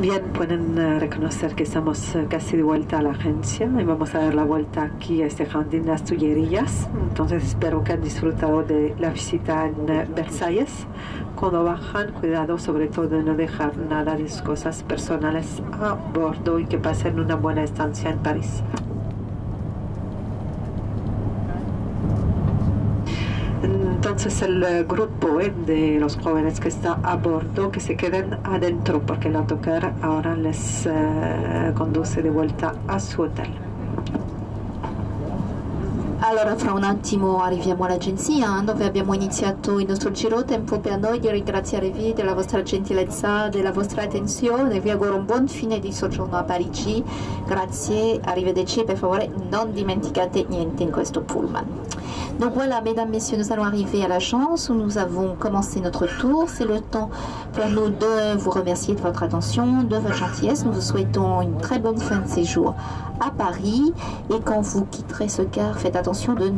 Bien, pueden eh, reconocer que estamos eh, casi de vuelta a la agencia y vamos a dar la vuelta aquí a este jardín de las Tullerías. Entonces espero que han disfrutado de la visita en eh, Versalles. Cuando bajan, cuidado sobre todo de no dejar nada de sus cosas personales a bordo y que pasen una buena estancia en París. Entonces el eh, grupo eh, de los jóvenes que está a bordo, que se queden adentro, porque el autocar ahora les eh, conduce de vuelta a su hotel. Allora, fra un attimo arriviamo all'agenzia dove abbiamo iniziato il nostro giro. Tempo per noi di ringraziarvi della vostra gentilezza, della vostra attenzione. Vi auguro un buon fine di soggiorno a Parigi. Grazie, arrivederci. Per favore, non dimenticate niente in questo pullman. Donc voilà, mesdames, messieurs, nous allons arriver à l'agence où nous avons commencé notre tour. C'est le temps pour nous de vous remercier de votre attention, de votre gentillesse. Nous vous souhaitons une très bonne fin de séjour à Paris. Et quand vous quitterez ce car, faites attention de ne